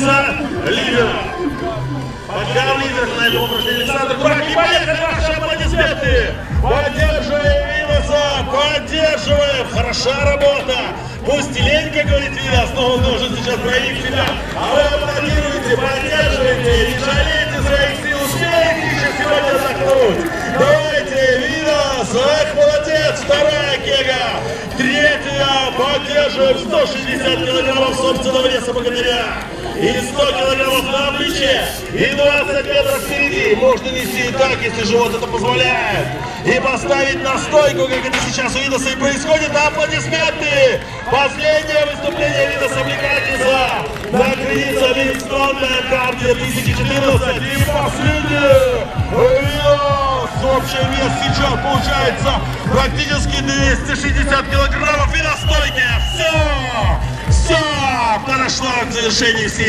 Видоса лидера. Пока в лидерах на этом упражнении Александр Дурак. И поехали ваши аплодисменты. Поддерживаем Видоса, поддерживаем. Хороша работа. Пусть теленько, говорит Видос, но он должен сейчас проявить себя. А поддерживаем 160 килограммов собственного веса богатыря. И 100 килограммов на плече. И 20 метров впереди. Можно нести и так, если живот это позволяет. И поставить на стойку, как это сейчас у Видоса и происходит. Аплодисменты! Последнее выступление Видоса Бекатиса на границе Линстонная Кап 2014. И последнее! Видос! Общий вес сейчас получается практически 260 килограммов Подошло к завершению всей